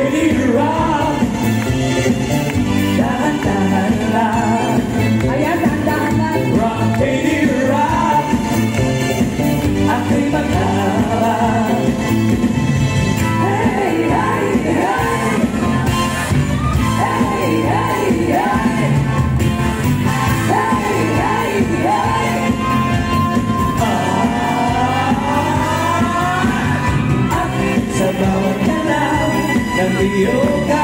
Baby, you're right. Karaoke